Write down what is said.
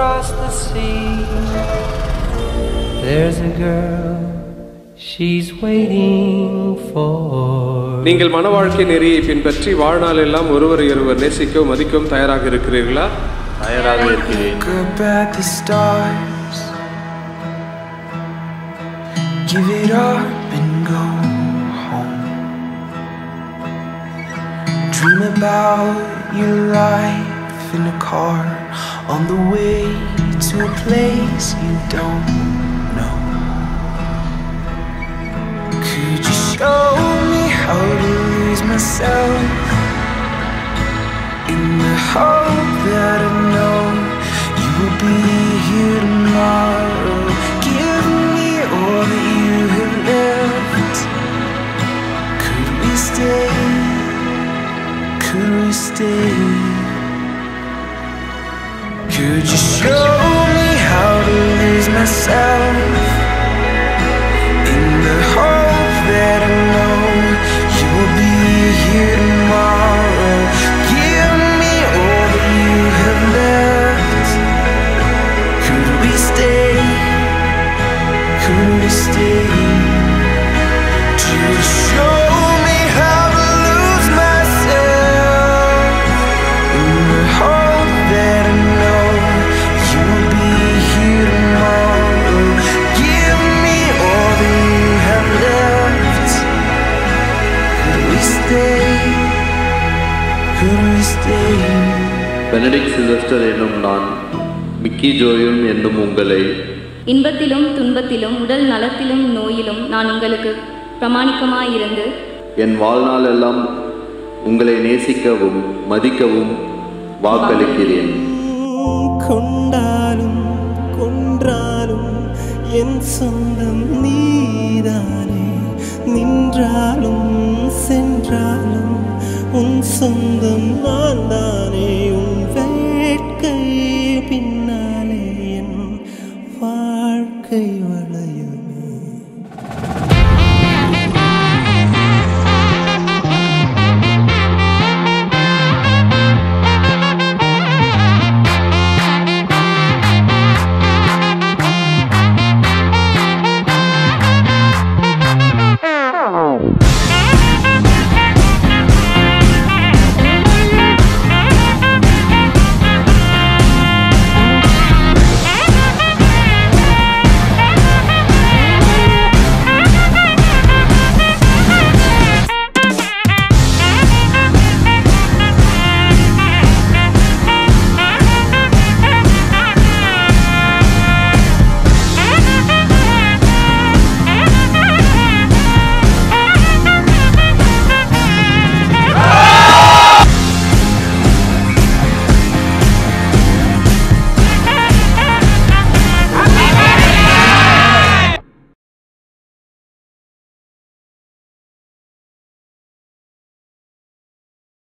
across the sea. There's a girl, she's waiting for. நீங்கள் மன வாழ்க்கை நெறியை பின்பற்றி வாழ்நாள் எல்லாம் ஒருவரை ஒருவர் நேசிக்கவும் மதிக்கவும் தயாராக இருக்கிறீர்களா தயாராக இருக்கிறேன் Look up at the stars. Give it up and go home. Dream about your life in a car on the way to a place you don't know. Could you show me how to lose myself? In the hope that I know you will be here tomorrow. Give me all that you have left. Could we stay? Could we stay? Could you show me how to lose myself? In the hope that I know you will be here tomorrow. Give me all that you have left. Could we stay? Could we stay? Stay? Could we stay? Benedict சிலஸ்டர் என்னும் நான் Mickey ஜோயும் என்னும் உங்களை இன்பத்திலும் துன்பத்திலும் உடல் நலத்திலும் நோயிலும் நான் உங்களுக்கு பிரமாணிக்கமாயிருந்து என் வாழ்நாள் எல்லாம் உங்களை நேசிக்கவும் மதிக்கவும் வாக்களிக்கிறேன் கொண்டாலும் கொன்றாலும் என் சொந்தம் நீதானே சொந்தம் நான் தானே உன் வேட்கை பின்னாலே என் வாழ்க்கை வளையுமே.